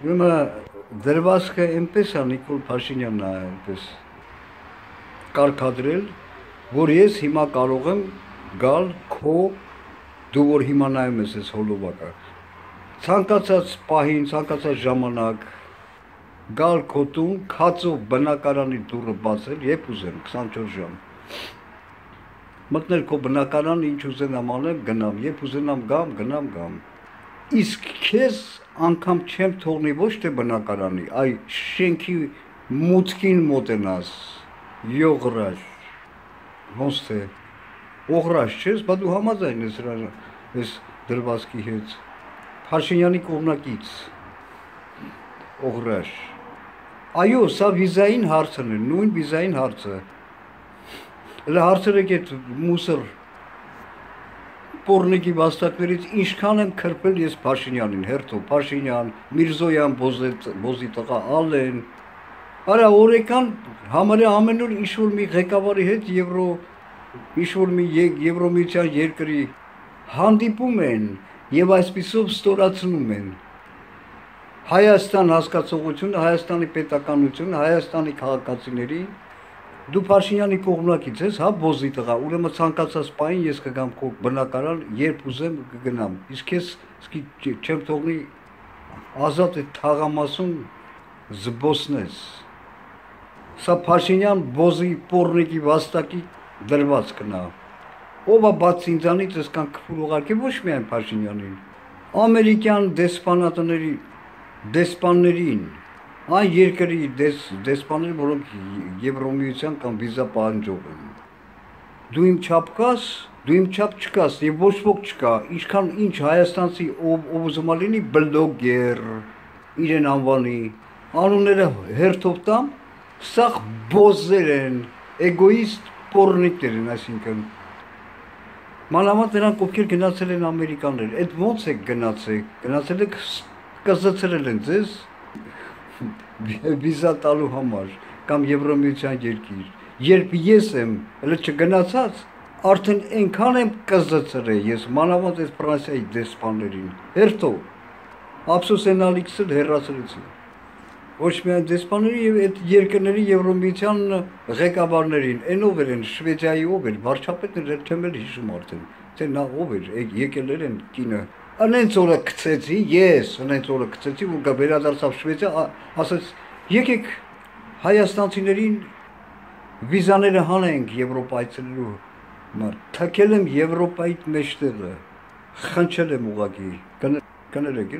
Ուրեմն դրվածքը այնպես է Նիկոլ Փաշինյանն է այնպես կարկադրել, որ ես հիմա կարող եմ գալ քո դու որ հիմա նայում ես այս հոլովակը ցանկացած պահին, ցանկացած ժամանակ գալ քո տուն, քացով բնակարանի դուռը բացել, երբ ուզեմ 24 ժամ։ Մտնել քո բնակարան, ինչ ուզենամ անեմ, գնամ, երբ ուզենամ գամ, գնամ, գամ։ Իսկ քեզ անգամ չեմ թողնի ոչ թե բնակարանի, այ շենքի մուտքին մոտենաս, յողրաշ ոնց թե օղրաշ չես, բա դու համաձայն ես հրա այս դրվածքի հետ։ Փաշինյանի կողմնակից օղրաշ։ Այո, սա վիզային հարցն է, նույն վիզային հարցը։ Հələ հարցերը այդ մուսր Պորնիկի վաստակներից ինչքան եմ քրպել ես Փաշինյանին, հերթով Փաշինյան, Միրզոյան, Բոզետ, Բոզի տղա Ալեն, Արա օրեկան համարյա ամեն օր ինչ որ մի ղեկավարի հետ Եվրո ինչ որ մի Եվրոմիության երկրի հանդիպում են եւ այսպիսով ստորացնում են Հայաստան հասկացողությունը, Հայաստանի պետականությունը, Հայաստանի քաղաքացիների դու Փաշինյանի կողմնակից ես, հա, բոզի տղա, ուրեմն ցանկացած պայն ես կգամ քո բնակարան, երբ ուզեմ կգնամ։ Իսկ ես իսկի չեմ թողնի ազատ է թաղամասում զբոսնես սա Փաշինյան բոզի պորնիկի վաստակի դրված կնա։ Ով է բաց ինձանից այսքան քֆուր ուղարկի ոչ միայն Փաշինյանին, ամերիկյան դեսպանատների դեսպաններին, այն երկրի դես դեսպաններ, որոնք Եվրոմիության կամ վիզա պահանջող են։ Դու իմ չափ կաս, դու իմ չափ չկաս եւ ոչ ոք չկա, ինչքան ինչ հայաստանցի ով ով ուզում լինի բլոգեր իրեն անվանի անունները հերթով տամ Սաղ բոզեր են, էգոիստ պորնիկներ են, այսինքն մանավանդ նրանք ովքեր գնացել են ամերիկաններ, այդ ոնց եք գնացել, գնացել եք կզծրել են ձեզ վիզա տալու համար կամ Եվրոմիության երկիր։ Երբ ես եմ, հələ չգնացած, արդեն այնքան եմ կզծրել ես մանավանդ այս Ֆրանսիայի դեսպաններին։ Հերթով ափսոսենալիքսը հերացրեցին ոչ միայն դեսպաների եւ այդ երկրների Եվրոմիության ղեկավարներին, այնով են Շվեդիայի ով էր, վարչապետն էր, թեմ էլ հիշում արդեն, թե նա ով էր, եկել են կինը։ Անենց օրը գցեցի, ես անենց օրը գցեցի, որ գա վերադարձավ Շվեդիա, ասաց, եկեք հայաստանցիներին վիզաները հանենք Եվրոպայցելու մար թակել եմ Եվրոպայի մեջտեղը խնչել եմ ուղակի կներեք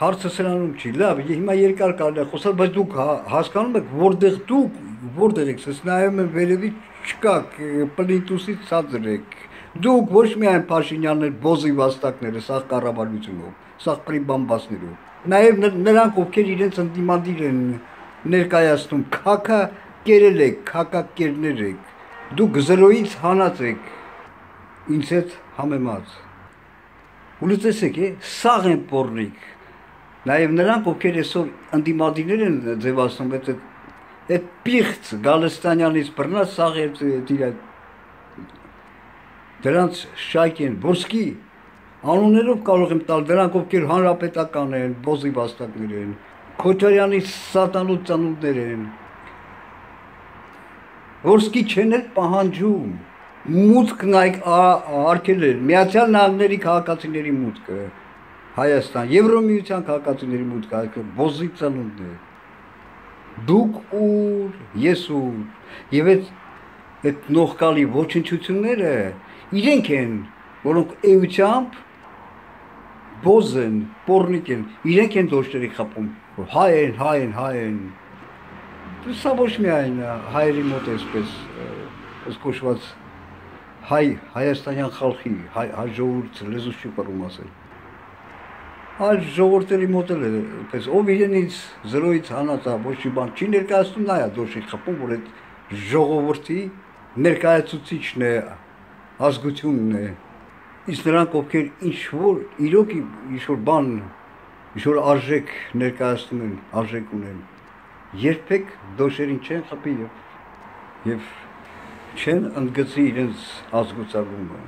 հարցը սրանում չի։ Լավ, հիմա երկար կարելի է խոսալ, բայց դուք հա, հասկանում եք, որտեղ դուք որտեղ եք, ես նայում եմ վերևի չկաք, պլինտուսից ցածր եք։ Դուք ոչ միայն Փաշինյաններ, բոզի վաստակները, սա կառավարությունով, սա պրիբամբասներով։ Նաև նրանք, ովքեր իրենց ընդդիմադիր են ներկայացնում, քակա կերել եք, քակա կերներ եք։ Դուք զրոյից հանած եք ինձ հետ համեմած։ Ու լսեցեք, սաղ են պորնիկ Նաև նրանք, ովքեր այսօր անդիմադիներ են ձևացնում, այդ այդ պիղծ Գալստանյանից բռնած սաղեր դիրա դրանց շայք են ոսկի անուններով կարող եմ տալ դրանք ովքեր հանրապետական են, բոզի վաստակներ են, Քոչարյանի սատանու ծանուտներ են։ Ոսկի չեն էլ պահանջում մուտքն այ արկել են Միացյալ Նահանգների քաղաքացիների մուտքը Հայաստան, Եվրոմիության քաղաքացիների մուտքը այդքան բոզի ծնունդն է։ Դուք ուր, ես ուր։ Եվ այդ այդ նողկալի ոչնչությունները իրենք են, որոնք էությամբ բոզ են, պորնիկ են, իրենք են դոշտերի խապում, որ հայ են, հայ են, հայ են։ Սա ոչ միայն հայերի մոտ էսպես սկոշված հայ հայաստանյան խալխի, հայ, ժողովուրդ լեզու չի կարող ասել այլ ժողովրդերի մոտ էլ է պես ով իրենից զրոյից հանածա ոչ մի բան չի ներկայացնում նա է դոշի խփում որ այդ ժողովրդի ներկայացուցիչն է ազգությունն է իսկ նրանք ովքեր ինչ որ իրոք ինչ որ բան ինչ որ արժեք ներկայացնում են արժեք ունեն երբեք դոշերին չեն խփի եւ չեն ընդգծի իրենց ազգուցագումը